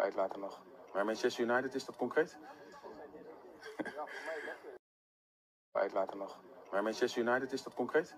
Spijt later nog. Maar Manchester United, is dat concreet? Later nog. Maar Manchester United, is dat concreet?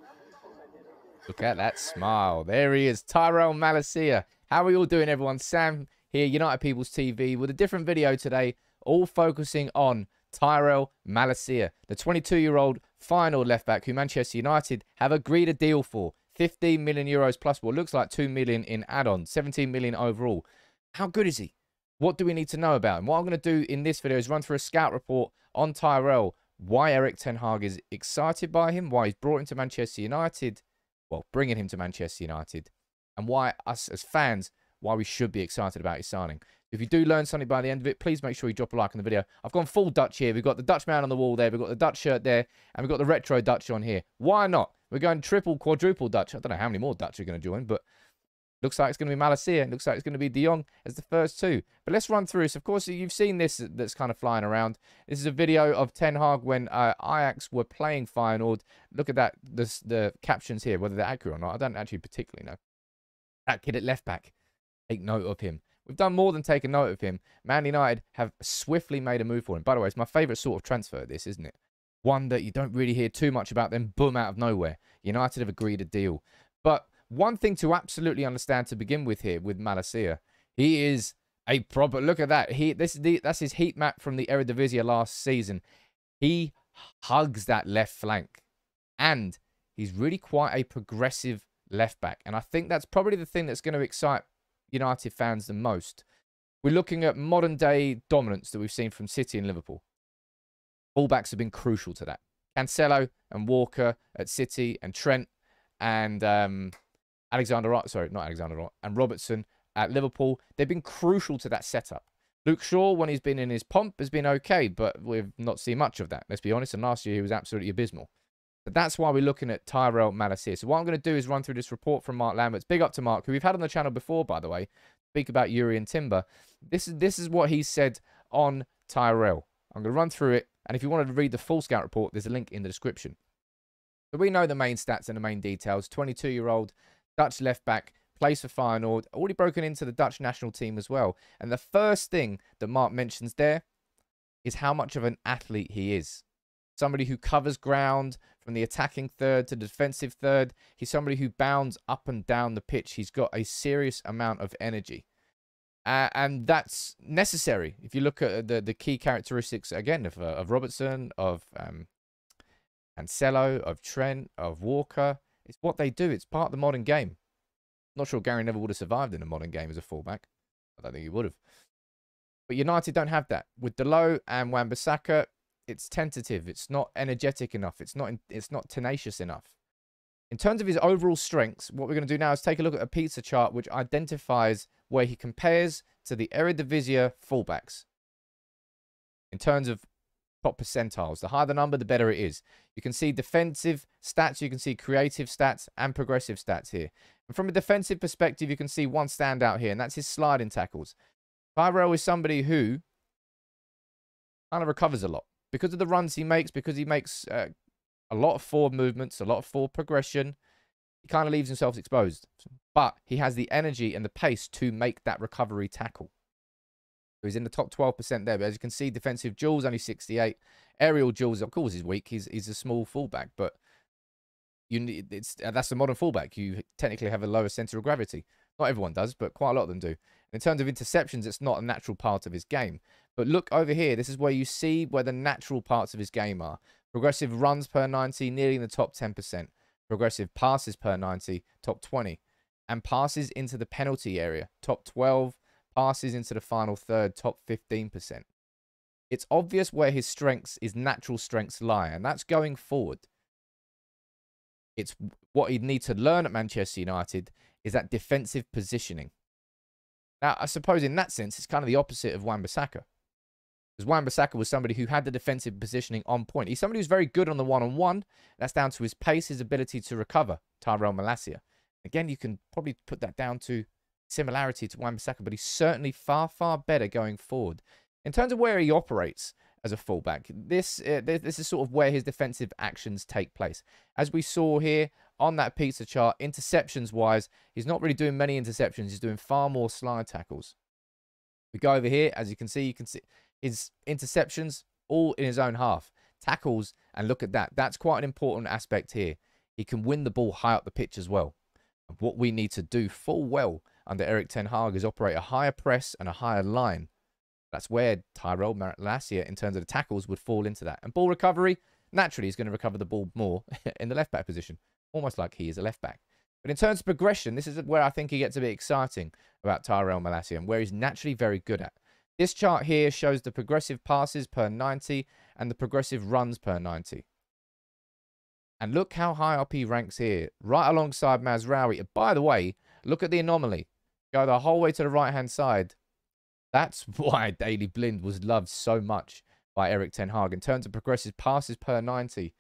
Look at that smile. There he is, Tyrell Malacia. How are you all doing, everyone? Sam here, United People's TV, with a different video today, all focusing on Tyrell Malacia, the 22-year-old final left-back who Manchester United have agreed a deal for. 15 million euros plus what looks like 2 million in add-on, 17 million overall. How good is he? What do we need to know about him? What I'm going to do in this video is run through a scout report on Tyrell, why Erik Ten Hag is excited by him, why he's brought him to Manchester United, well, bringing him to Manchester United, and why us as fans, why we should be excited about his signing. If you do learn something by the end of it, please make sure you drop a like on the video. I've gone full Dutch here. We've got the Dutch man on the wall there. We've got the Dutch shirt there. And we've got the retro Dutch on here. Why not? We're going triple, quadruple Dutch. I don't know how many more Dutch are going to join, but looks like it's going to be Malacia. Looks like it's going to be De Jong as the first two. But let's run through. So, of course, you've seen this that's kind of flying around. This is a video of Ten Hag when uh, Ajax were playing Feyenoord. Look at that, the, the captions here, whether they're accurate or not. I don't actually particularly know. That kid at left back. Take note of him. We've done more than take a note of him. Man United have swiftly made a move for him. By the way, it's my favourite sort of transfer, this, isn't it? One that you don't really hear too much about, then boom, out of nowhere. United have agreed a deal. But one thing to absolutely understand to begin with here with Malacia, he is a proper look at that. He this is the that's his heat map from the Eredivisie last season. He hugs that left flank. And he's really quite a progressive left back. And I think that's probably the thing that's going to excite United fans the most. We're looking at modern day dominance that we've seen from City and Liverpool. Fullbacks have been crucial to that. Cancelo and Walker at City and Trent and um, Alexander, sorry, not Alexander, and Robertson at Liverpool. They've been crucial to that setup. Luke Shaw, when he's been in his pomp, has been okay, but we've not seen much of that. Let's be honest. And last year, he was absolutely abysmal. But that's why we're looking at Tyrell Malacia. So what I'm going to do is run through this report from Marc Lamberts. Big up to Marc, who we've had on the channel before, by the way. Speak about Jurrien Timber. This is this is what he said on Tyrell. I'm going to run through it. And if you wanted to read the full scout report, there's a link in the description. So we know the main stats and the main details. 22-year-old Dutch left back, plays for Feyenoord, already broken into the Dutch national team as well. And the first thing that Marc mentions there is how much of an athlete he is. Somebody who covers ground from the attacking third to the defensive third. He's somebody who bounds up and down the pitch. He's got a serious amount of energy. Uh, and that's necessary. If you look at the, the key characteristics, again, of, uh, of Robertson, of um, of Trent, of Walker, it's what they do. It's part of the modern game. Not sure Gary Neville would have survived in a modern game as a fullback. I don't think he would have. But United don't have that. With Dalot and Wan-Bissaka, it's tentative. It's not energetic enough. It's not it's not tenacious enough. In terms of his overall strengths, what we're going to do now is take a look at a pizza chart which identifies where he compares to the Eredivisie fullbacks. In terms of top percentiles, the higher the number, the better it is. You can see defensive stats, you can see creative stats, and progressive stats here. And from a defensive perspective, you can see one standout here, and that's his sliding tackles. Tyrell is somebody who kind of recovers a lot because of the runs he makes, because he makes uh, a lot of forward movements, a lot of forward progression, he kind of leaves himself exposed. But he has the energy and the pace to make that recovery tackle. So he's in the top 12% there. But as you can see, defensive duels only 68. Aerial duels, of course, is weak. He's, he's a small fullback, but you need, it's uh, that's a modern fullback. You technically have a lower center of gravity. Not everyone does, but quite a lot of them do. In terms of interceptions, it's not a natural part of his game. But look over here. This is where you see where the natural parts of his game are. Progressive runs per 90, nearly in the top 10%. Progressive passes per 90, top 20. And passes into the penalty area, top 12. Passes into the final third, top 15%. It's obvious where his strengths, his natural strengths lie, and that's going forward. It's what he'd need to learn at Manchester United is that defensive positioning. Now, I suppose in that sense, it's kind of the opposite of Wan-Bissaka. Because Wan-Bissaka was somebody who had the defensive positioning on point. He's somebody who's very good on the one-on-one. -on -one. That's down to his pace, his ability to recover, Tyrell Malacia. Again, you can probably put that down to similarity to Wan-Bissaka, but he's certainly far, far better going forward. In terms of where he operates as a fullback, this, uh, this is sort of where his defensive actions take place. As we saw here on that pizza chart, interceptions-wise, he's not really doing many interceptions. He's doing far more slide tackles. We go over here, as you can see, you can see his interceptions all in his own half. Tackles, and look at that. That's quite an important aspect here. He can win the ball high up the pitch as well. What we need to do full well under Erik Ten Hag is operate a higher press and a higher line. That's where Tyrell Malacia, in terms of the tackles, would fall into that. And ball recovery, naturally, he's going to recover the ball more in the left back position, almost like he is a left back. But in terms of progression, this is where I think he gets a bit exciting about Tyrell Malacia and where he's naturally very good at. This chart here shows the progressive passes per 90 and the progressive runs per 90. And look how high up he ranks here, right alongside Mazraoui. By the way, look at the anomaly. Go the whole way to the right-hand side. That's why Daley Blind was loved so much by Erik Ten Hag in terms of progressive passes per 90.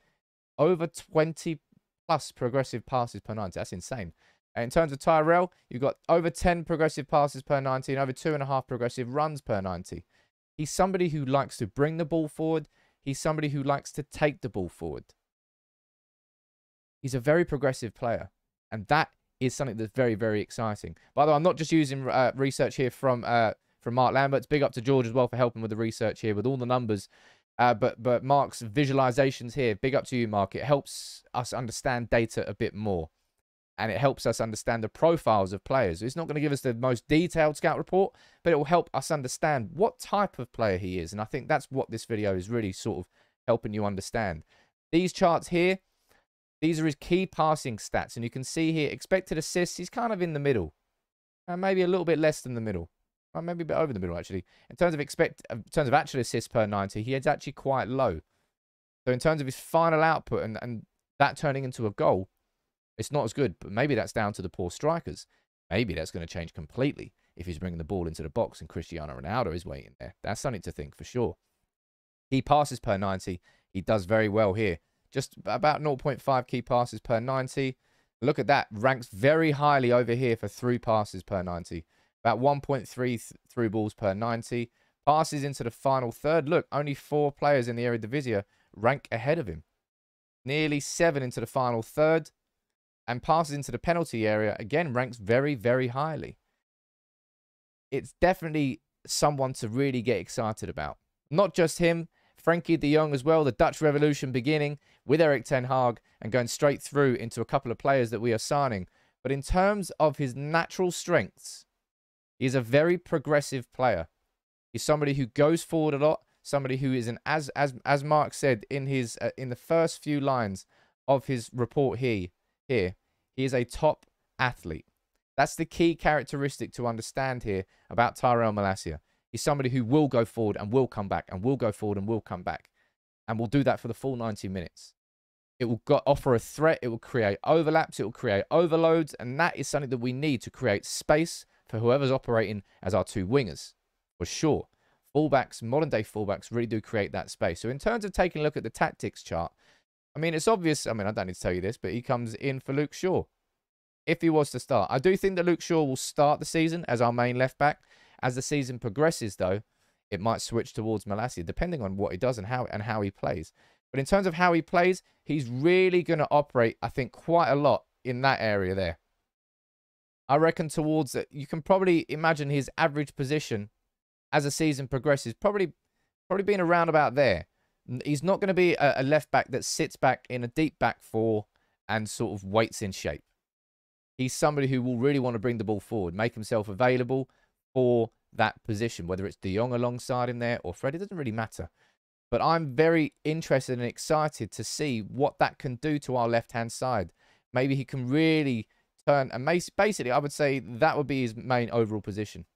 Over 20 plus progressive passes per 90. That's insane. And in terms of Tyrell, you've got over 10 progressive passes per 90 and over two and a half progressive runs per 90. He's somebody who likes to bring the ball forward. He's somebody who likes to take the ball forward. He's a very progressive player. And that is something that's very, very exciting. By the way, I'm not just using uh, research here from uh, from Marc Lamberts. Big up to George as well for helping with the research here with all the numbers. Uh, but but Marc's visualizations here, big up to you, Marc. It helps us understand data a bit more. And it helps us understand the profiles of players. It's not going to give us the most detailed scout report, but it will help us understand what type of player he is. And I think that's what this video is really sort of helping you understand. These charts here, these are his key passing stats. And you can see here, expected assists, he's kind of in the middle. And maybe a little bit less than the middle. Well, maybe a bit over the middle, actually. In terms of expect, uh, in terms of actual assists per 90, he is actually quite low. So in terms of his final output and, and that turning into a goal, it's not as good. But maybe that's down to the poor strikers. Maybe that's going to change completely if he's bringing the ball into the box and Cristiano Ronaldo is waiting there. That's something to think for sure. He passes per 90. He does very well here. Just about 0.5 key passes per 90. Look at that. Ranks very highly over here for through passes per 90. About 1.3 th through balls per 90. Passes into the final third. Look, only four players in the Eredivisie rank ahead of him. Nearly seven into the final third. And passes into the penalty area, again, ranks very, very highly. It's definitely someone to really get excited about. Not just him, Frenkie de Jong as well, the Dutch Revolution beginning with Erik Ten Hag and going straight through into a couple of players that we are signing. But in terms of his natural strengths, he's a very progressive player. He's somebody who goes forward a lot, somebody who is an as as as Marc said in his uh, in the first few lines of his report here here, he is a top athlete. That's the key characteristic to understand here about Tyrell Malacia. He's somebody who will go forward and will come back and will go forward and will come back. And will do that for the full 90 minutes. It will go, offer a threat. It will create overlaps. It will create overloads. And that is something that we need to create space for whoever's operating as our two wingers. For sure. Fullbacks, modern day fullbacks really do create that space. So in terms of taking a look at the tactics chart, I mean, it's obvious. I mean, I don't need to tell you this, but he comes in for Luke Shaw. If he was to start. I do think that Luke Shaw will start the season as our main left back. As the season progresses, though, it might switch towards Malacia, depending on what he does and how and how he plays. But in terms of how he plays, he's really going to operate, I think, quite a lot in that area there. I reckon towards you can probably imagine his average position as the season progresses, probably probably being around about there. He's not going to be a, a left back that sits back in a deep back four and sort of waits in shape. He's somebody who will really want to bring the ball forward, make himself available, for that position, whether it's De Jong alongside him there or Fred, it doesn't really matter. But I'm very interested and excited to see what that can do to our left-hand side. Maybe he can really turn, and basically I would say that would be his main overall position.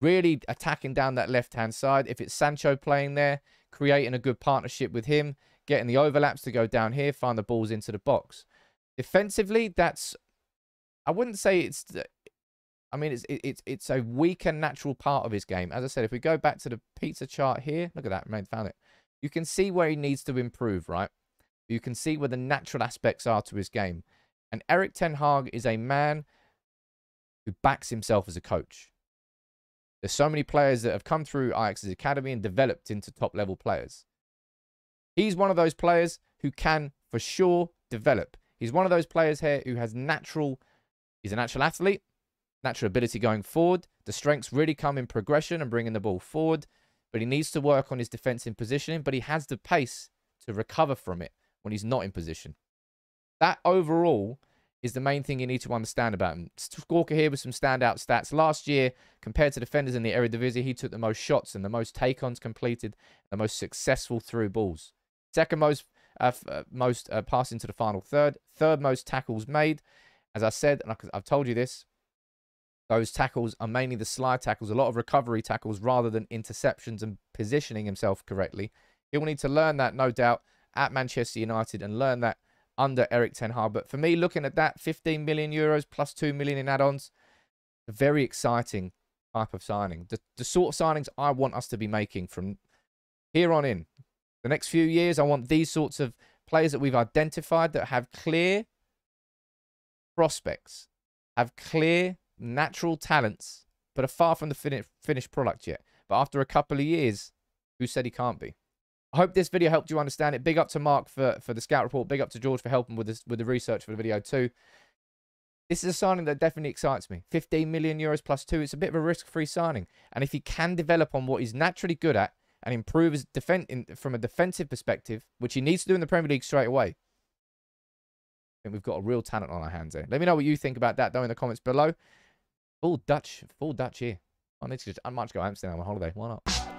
Really attacking down that left-hand side. If it's Sancho playing there, creating a good partnership with him, getting the overlaps to go down here, find the balls into the box. Defensively, that's I wouldn't say it's I mean, it's it's it's a weaker natural part of his game. As I said, if we go back to the pizza chart here, look at that, man, found it. You can see where he needs to improve, right? You can see where the natural aspects are to his game. And Erik Ten Hag is a man who backs himself as a coach. There's so many players that have come through Ajax's academy and developed into top level players. He's one of those players who can, for sure, develop. He's one of those players here who has natural, he's a natural athlete, natural ability going forward. The strengths really come in progression and bringing the ball forward, but he needs to work on his defensive positioning, but he has the pace to recover from it when he's not in position. That overall is the main thing you need to understand about him. Squawka here with some standout stats. Last year, compared to defenders in the Eredivisie, he took the most shots and the most take-ons completed, the most successful through balls. Second most uh, uh, most uh, passing to the final third. Third most tackles made. As I said, and I've told you this, those tackles are mainly the slide tackles, a lot of recovery tackles rather than interceptions and positioning himself correctly. He'll need to learn that, no doubt, at Manchester United and learn that under Erik Ten Hag. But for me, looking at that, 15 million euros plus 2 million in add-ons, a very exciting type of signing. The, the sort of signings I want us to be making from here on in. The next few years, I want these sorts of players that we've identified that have clear prospects, have clear natural talents, but are far from the fin finished product yet. But after a couple of years, who said he can't be? I hope this video helped you understand it. Big up to Marc for, for the scout report. Big up to George for helping with this with the research for the video too. This is a signing that definitely excites me. 15 million euros plus two. It's a bit of a risk-free signing. And if he can develop on what he's naturally good at and improve his defense from a defensive perspective, which he needs to do in the Premier League straight away, I think we've got a real talent on our hands there. Let me know what you think about that though in the comments below. Full Dutch, full Dutch here. I need to just, just go Amsterdam on holiday. Why not?